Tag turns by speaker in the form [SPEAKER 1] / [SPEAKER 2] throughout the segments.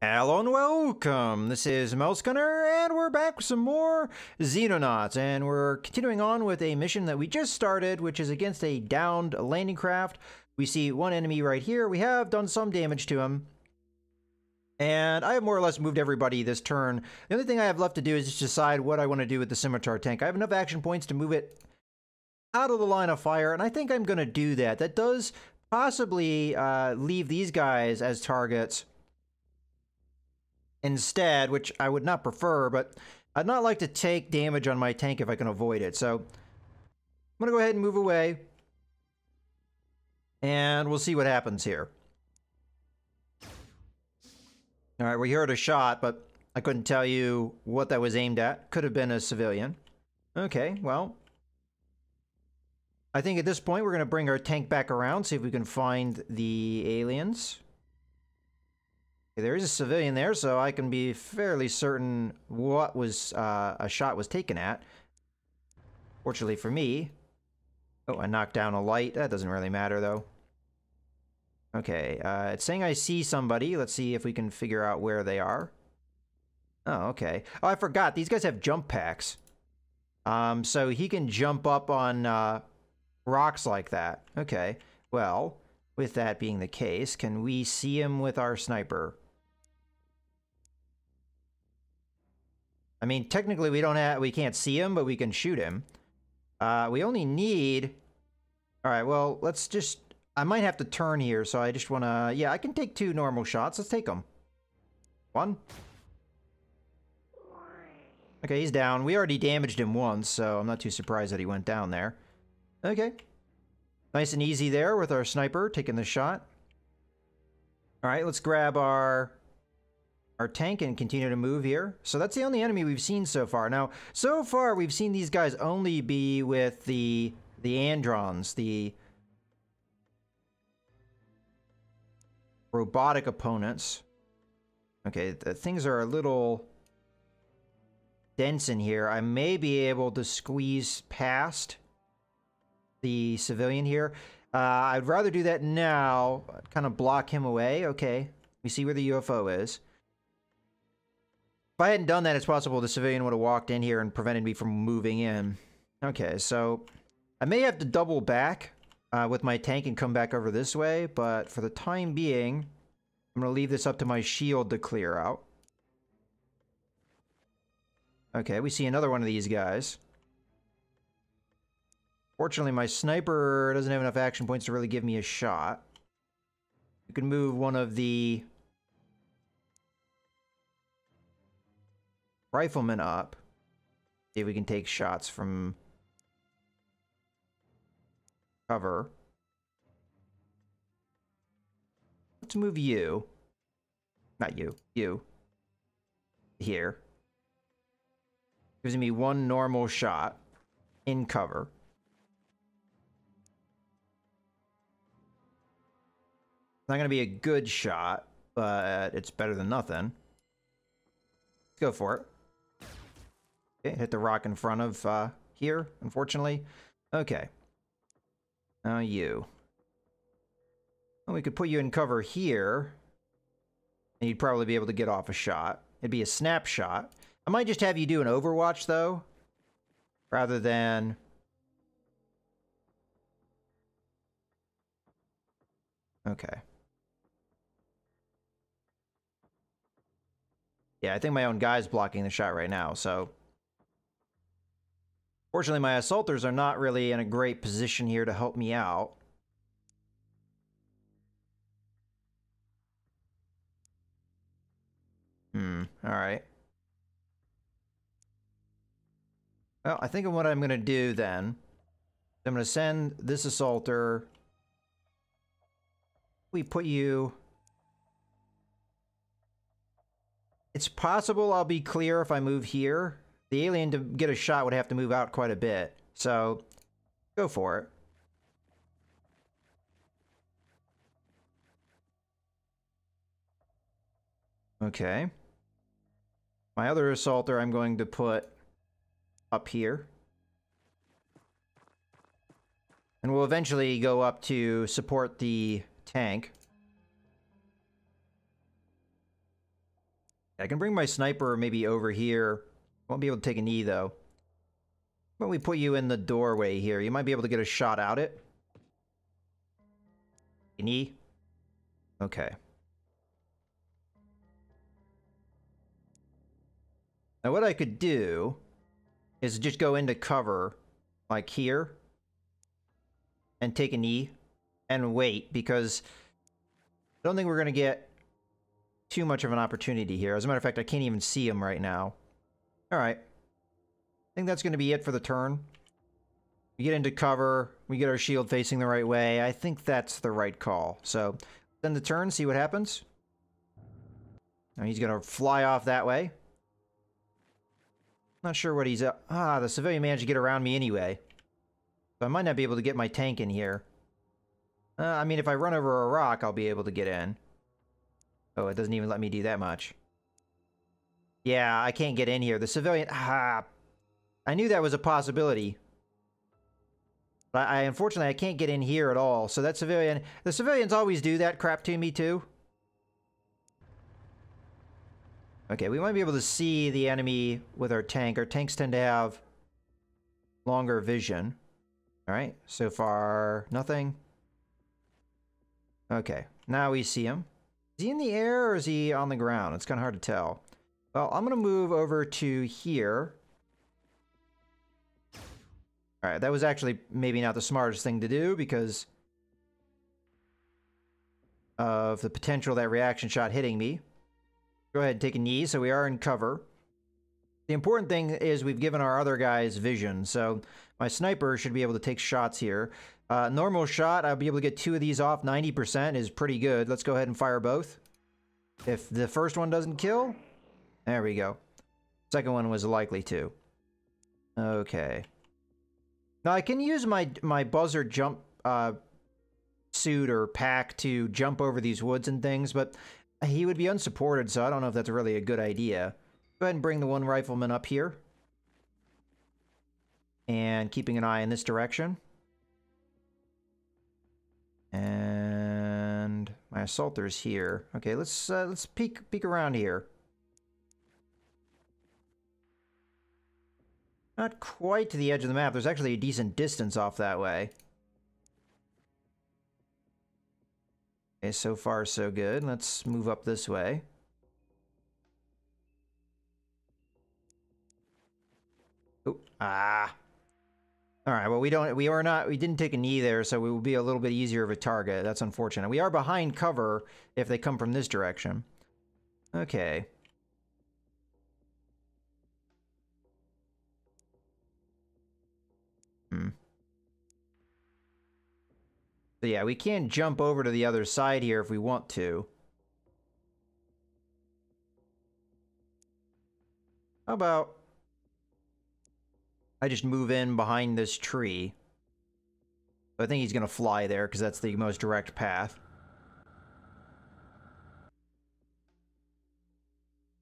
[SPEAKER 1] Hello and welcome. This is Mouse Gunner, and we're back with some more Xenonauts, and we're continuing on with a mission that we just started, which is against a downed landing craft. We see one enemy right here. We have done some damage to him, and I have more or less moved everybody this turn. The only thing I have left to do is just decide what I want to do with the Scimitar tank. I have enough action points to move it out of the line of fire, and I think I'm going to do that. That does possibly uh, leave these guys as targets instead, which I would not prefer, but I'd not like to take damage on my tank if I can avoid it. So I'm going to go ahead and move away. And we'll see what happens here. All right, we heard a shot, but I couldn't tell you what that was aimed at. Could have been a civilian. Okay, well, I think at this point we're going to bring our tank back around, see if we can find the aliens. There is a civilian there, so I can be fairly certain what was uh, a shot was taken at. Fortunately for me. Oh, I knocked down a light. That doesn't really matter, though. Okay, uh, it's saying I see somebody. Let's see if we can figure out where they are. Oh, okay. Oh, I forgot. These guys have jump packs. Um, so he can jump up on uh, rocks like that. Okay. Well, with that being the case, can we see him with our sniper? I mean, technically we don't have, we can't see him, but we can shoot him. Uh, we only need, all right, well, let's just, I might have to turn here, so I just want to, yeah, I can take two normal shots. Let's take them. One. Okay, he's down. We already damaged him once, so I'm not too surprised that he went down there. Okay. Nice and easy there with our sniper taking the shot. All right, let's grab our our tank and continue to move here. So that's the only enemy we've seen so far. Now, so far we've seen these guys only be with the the Androns, the robotic opponents. Okay, things are a little dense in here. I may be able to squeeze past the civilian here. Uh, I'd rather do that now. Kind of block him away. Okay, we see where the UFO is. If I hadn't done that, it's possible the civilian would have walked in here and prevented me from moving in. Okay, so I may have to double back uh, with my tank and come back over this way, but for the time being, I'm going to leave this up to my shield to clear out. Okay, we see another one of these guys. Fortunately, my sniper doesn't have enough action points to really give me a shot. You can move one of the rifleman up. See if we can take shots from cover. Let's move you. Not you. You. Here. Gives me one normal shot in cover. Not going to be a good shot, but it's better than nothing. Let's go for it. Okay, hit the rock in front of uh, here, unfortunately. Okay. Now you. Well, we could put you in cover here. And you'd probably be able to get off a shot. It'd be a snapshot. I might just have you do an overwatch, though. Rather than... Okay. Yeah, I think my own guy's blocking the shot right now, so... Fortunately, my assaulters are not really in a great position here to help me out. Hmm, alright. Well, I think of what I'm going to do then. I'm going to send this assaulter. We put you... It's possible I'll be clear if I move here. The alien to get a shot would have to move out quite a bit. So, go for it. Okay. My other assaulter I'm going to put up here. And we'll eventually go up to support the tank. I can bring my sniper maybe over here. Won't be able to take a knee, though. But we put you in the doorway here? You might be able to get a shot out it. A knee? Okay. Now what I could do is just go into cover, like here, and take a knee, and wait, because I don't think we're going to get too much of an opportunity here. As a matter of fact, I can't even see him right now. Alright. I think that's going to be it for the turn. We get into cover, we get our shield facing the right way. I think that's the right call. So, then the turn, see what happens. Now he's going to fly off that way. Not sure what he's... ah, the civilian managed to get around me anyway. So I might not be able to get my tank in here. Uh, I mean, if I run over a rock, I'll be able to get in. Oh, it doesn't even let me do that much. Yeah, I can't get in here. The civilian... Ah, I knew that was a possibility. But I, unfortunately, I can't get in here at all. So that civilian... The civilians always do that crap to me, too. Okay, we might be able to see the enemy with our tank. Our tanks tend to have longer vision. Alright, so far, nothing. Okay, now we see him. Is he in the air or is he on the ground? It's kind of hard to tell. Well, I'm going to move over to here. Alright, that was actually maybe not the smartest thing to do because of the potential that reaction shot hitting me. Go ahead and take a knee, so we are in cover. The important thing is we've given our other guys vision, so my sniper should be able to take shots here. Uh, normal shot, I'll be able to get two of these off. 90% is pretty good. Let's go ahead and fire both. If the first one doesn't kill, there we go. Second one was likely to. Okay. Now I can use my my Buzzard jump uh, suit or pack to jump over these woods and things, but he would be unsupported, so I don't know if that's really a good idea. Go ahead and bring the one rifleman up here. And keeping an eye in this direction. And my assaulter's here. Okay, let's uh, let's peek peek around here. Not quite to the edge of the map. There's actually a decent distance off that way. Okay, so far so good. Let's move up this way. Oh, ah. All right, well, we don't, we are not, we didn't take a knee there, so we will be a little bit easier of a target. That's unfortunate. We are behind cover if they come from this direction. Okay. So yeah, we can jump over to the other side here if we want to. How about I just move in behind this tree. I think he's going to fly there because that's the most direct path.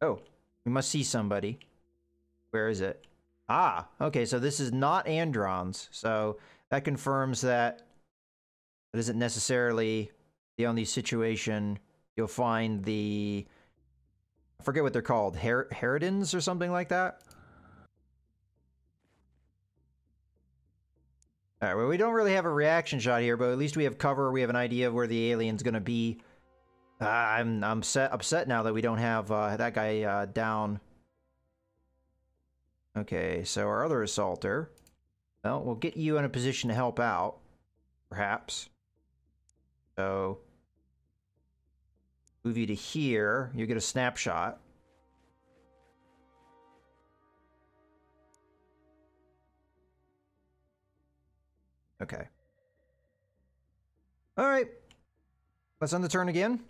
[SPEAKER 1] Oh, we must see somebody. Where is it? Ah, okay, so this is not Androns. So that confirms that that isn't necessarily the only situation you'll find the I forget what they're called, Her Harridans or something like that. All right, well, we don't really have a reaction shot here, but at least we have cover. We have an idea of where the alien's going to be. Uh, I'm I'm set, upset now that we don't have uh, that guy uh, down. Okay, so our other assaulter. Well, we'll get you in a position to help out, perhaps. So move you to here. You get a snapshot. Okay. All right. Let's end the turn again.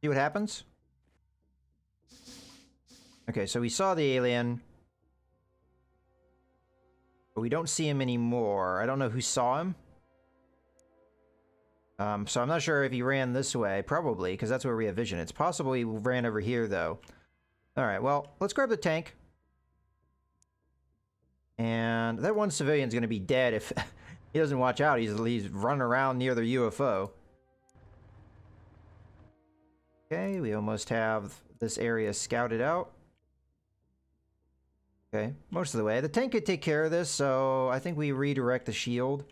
[SPEAKER 1] See what happens. Okay, so we saw the alien. But we don't see him anymore. I don't know who saw him. Um, so I'm not sure if he ran this way. Probably, because that's where we have vision. It's possible he ran over here, though. Alright, well, let's grab the tank. And that one civilian's going to be dead if he doesn't watch out. He's, he's running around near the UFO. Okay, we almost have this area scouted out. Okay, most of the way. The tank could take care of this, so I think we redirect the shield.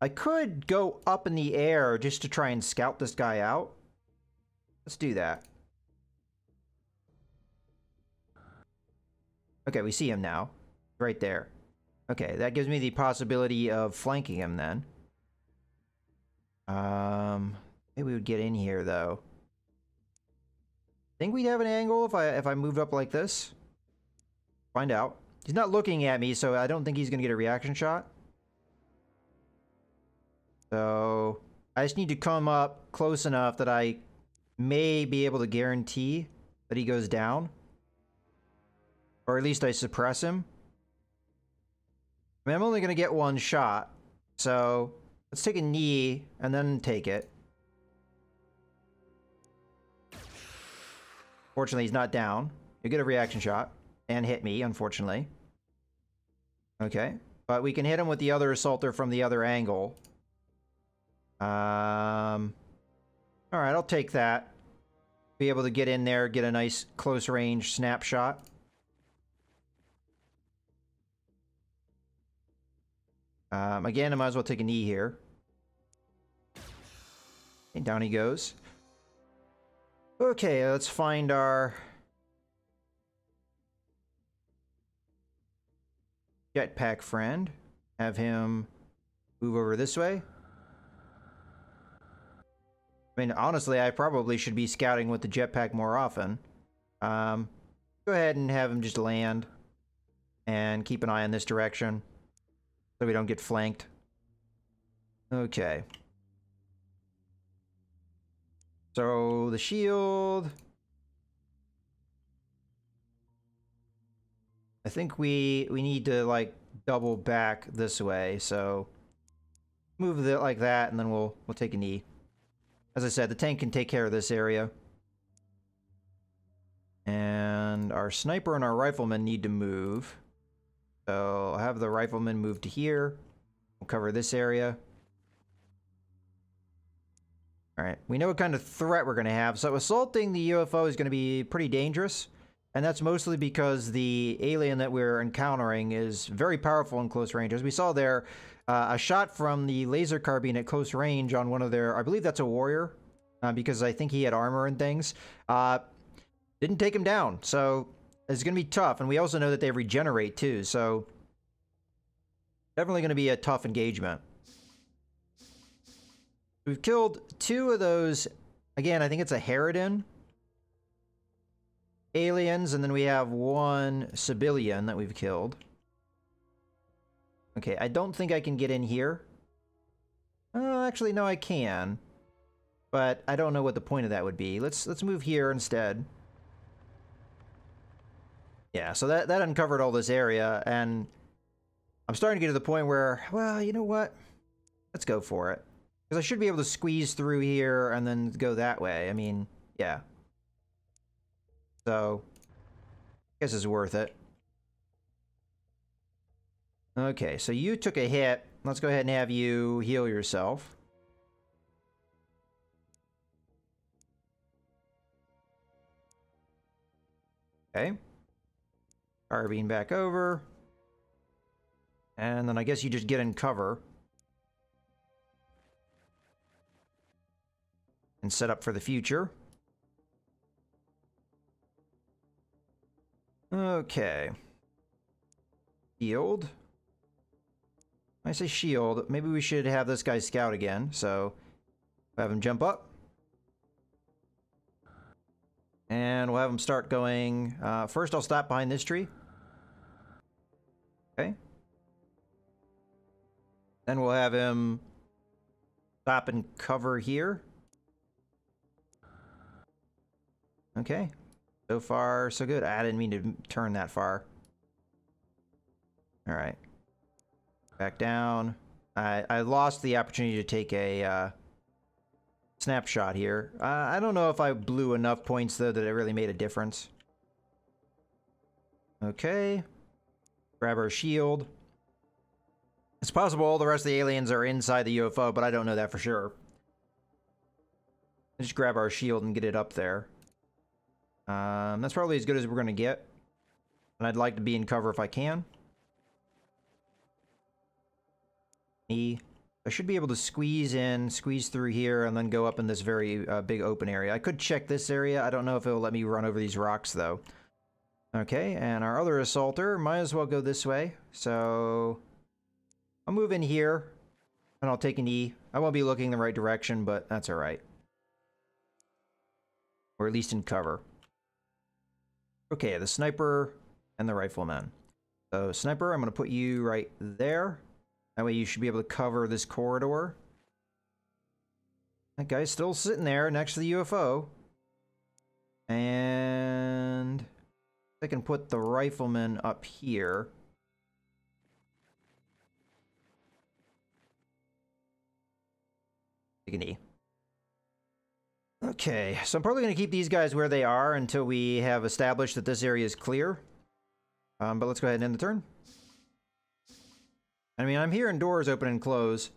[SPEAKER 1] I could go up in the air just to try and scout this guy out. Let's do that. Okay, we see him now. Right there. Okay, that gives me the possibility of flanking him then. Um, maybe we would get in here though. Think we'd have an angle if I if I moved up like this? Find out. He's not looking at me, so I don't think he's gonna get a reaction shot. So I just need to come up close enough that I may be able to guarantee that he goes down. Or at least I suppress him. I I'm only going to get one shot. So let's take a knee and then take it. Fortunately, he's not down. You get a reaction shot and hit me, unfortunately. Okay. But we can hit him with the other assaulter from the other angle. Um, all right, I'll take that. Be able to get in there, get a nice close range snapshot. Um, again, I might as well take a knee here. And down he goes. Okay, let's find our jetpack friend. Have him move over this way. I mean, honestly, I probably should be scouting with the jetpack more often. Um, go ahead and have him just land and keep an eye in this direction so we don't get flanked. Okay. So the shield. I think we we need to like double back this way. So move it like that, and then we'll we'll take a knee. As I said, the tank can take care of this area. And our sniper and our rifleman need to move. So I'll have the rifleman move to here. We'll cover this area. Alright, we know what kind of threat we're going to have. So assaulting the UFO is going to be pretty dangerous. And that's mostly because the alien that we're encountering is very powerful in close range. As we saw there, uh, a shot from the laser carbine at close range on one of their, I believe that's a warrior, uh, because I think he had armor and things, uh, didn't take him down. So it's going to be tough. And we also know that they regenerate too. So definitely going to be a tough engagement. We've killed two of those. Again, I think it's a Harridan aliens, and then we have one civilian that we've killed. Okay, I don't think I can get in here. Oh, actually, no, I can. But I don't know what the point of that would be. Let's let's move here instead. Yeah, so that, that uncovered all this area, and I'm starting to get to the point where, well, you know what? Let's go for it. Because I should be able to squeeze through here and then go that way. I mean, yeah. So, I guess it's worth it. Okay, so you took a hit. Let's go ahead and have you heal yourself. Okay. Carbine back over. And then I guess you just get in cover. And set up for the future. Okay. Shield. I say shield, maybe we should have this guy scout again, so have him jump up. And we'll have him start going. Uh, first, I'll stop behind this tree. Okay. Then we'll have him stop and cover here. Okay. So far, so good. I didn't mean to turn that far. All right. Back down. I, I lost the opportunity to take a uh, snapshot here. Uh, I don't know if I blew enough points, though, that it really made a difference. Okay. Grab our shield. It's possible all the rest of the aliens are inside the UFO, but I don't know that for sure. Just grab our shield and get it up there. Um, that's probably as good as we're going to get. And I'd like to be in cover if I can. E. I should be able to squeeze in, squeeze through here, and then go up in this very uh, big open area. I could check this area. I don't know if it'll let me run over these rocks, though. Okay, and our other assaulter might as well go this way. So I'll move in here, and I'll take an E. I won't be looking the right direction, but that's all right. Or at least in cover. Okay, the sniper and the rifleman. So sniper, I'm going to put you right there. That way you should be able to cover this corridor. That guy's still sitting there next to the UFO. And I can put the rifleman up here. Okay, so I'm probably going to keep these guys where they are until we have established that this area is clear. Um, but let's go ahead and end the turn. I mean, I'm hearing doors open and close.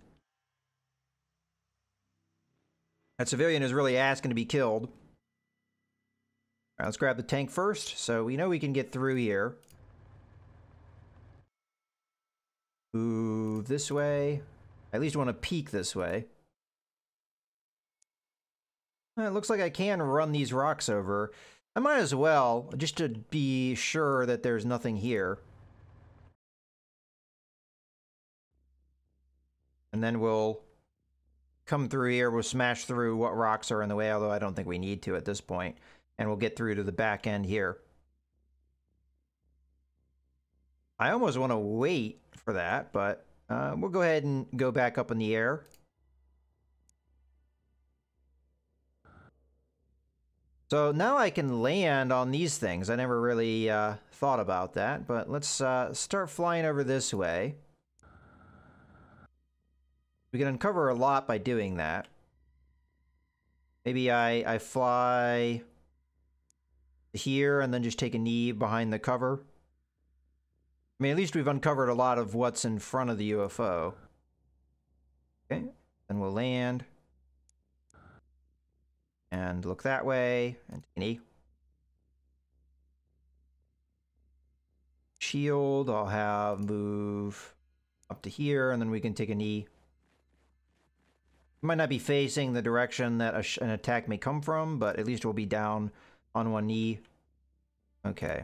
[SPEAKER 1] That civilian is really asking to be killed. Let's grab the tank first. So we know we can get through here. Move this way. I at least want to peek this way. It looks like I can run these rocks over. I might as well, just to be sure that there's nothing here. And then we'll come through here, we'll smash through what rocks are in the way, although I don't think we need to at this point. And we'll get through to the back end here. I almost want to wait for that, but uh, we'll go ahead and go back up in the air. So now I can land on these things. I never really uh, thought about that, but let's uh, start flying over this way. We can uncover a lot by doing that. Maybe I, I fly here and then just take a knee behind the cover. I mean, at least we've uncovered a lot of what's in front of the UFO. Okay, then we'll land. And look that way, and take an E. Shield, I'll have move up to here, and then we can take a knee might not be facing the direction that an attack may come from, but at least we'll be down on one knee. Okay.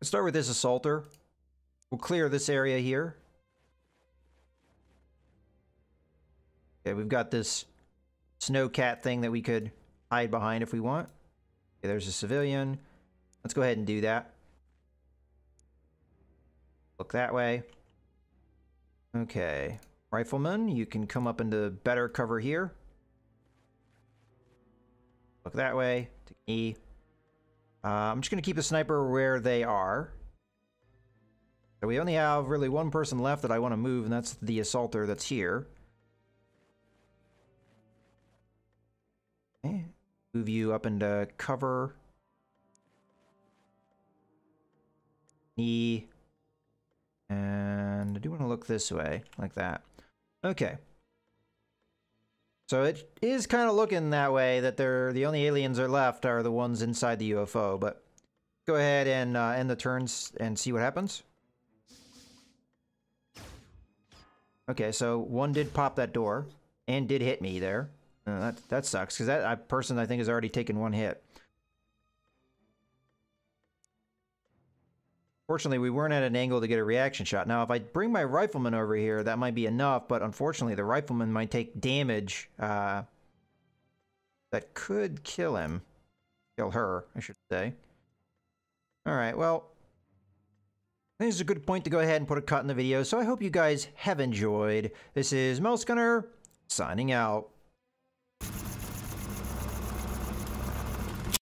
[SPEAKER 1] Let's start with this assaulter. We'll clear this area here. Okay, we've got this snowcat thing that we could hide behind if we want. Okay, there's a civilian. Let's go ahead and do that. Look that way. Okay. Rifleman, you can come up into better cover here. Look that way. Take E. Uh, I'm just going to keep the sniper where they are. So we only have really one person left that I want to move, and that's the assaulter that's here. Okay. Move you up into cover. E. And I do want to look this way, like that. Okay. So it is kind of looking that way, that they're the only aliens are left are the ones inside the UFO, but go ahead and uh, end the turns and see what happens. Okay, so one did pop that door and did hit me there. Uh, that that sucks because that person I think has already taken one hit. Fortunately, we weren't at an angle to get a reaction shot. Now, if I bring my rifleman over here, that might be enough, but unfortunately, the rifleman might take damage uh, that could kill him. Kill her, I should say. All right, well, I think this is a good point to go ahead and put a cut in the video, so I hope you guys have enjoyed. This is Mouse Gunner, signing out.